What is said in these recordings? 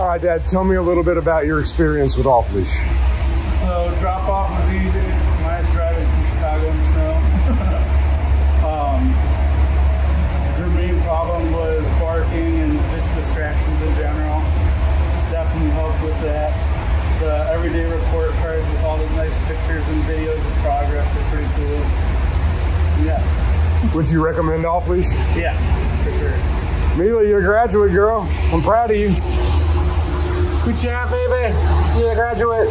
All right, Dad, tell me a little bit about your experience with off leash. So drop off was easy. Nice driving from Chicago in the snow. um, her main problem was barking and just distractions in general. Definitely helped with that. The everyday report cards with all the nice pictures and videos of progress were pretty cool. Yeah, Would you recommend off leash? yeah, for sure. Mila, you're a graduate girl. I'm proud of you. Good job, baby. You're a graduate.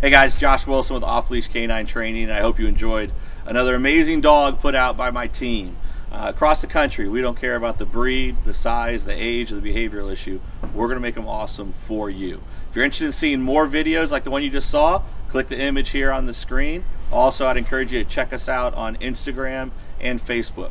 Hey guys, Josh Wilson with Off Leash Canine Training, I hope you enjoyed another amazing dog put out by my team. Uh, across the country, we don't care about the breed, the size, the age, or the behavioral issue. We're going to make them awesome for you. If you're interested in seeing more videos like the one you just saw, click the image here on the screen. Also, I'd encourage you to check us out on Instagram and Facebook.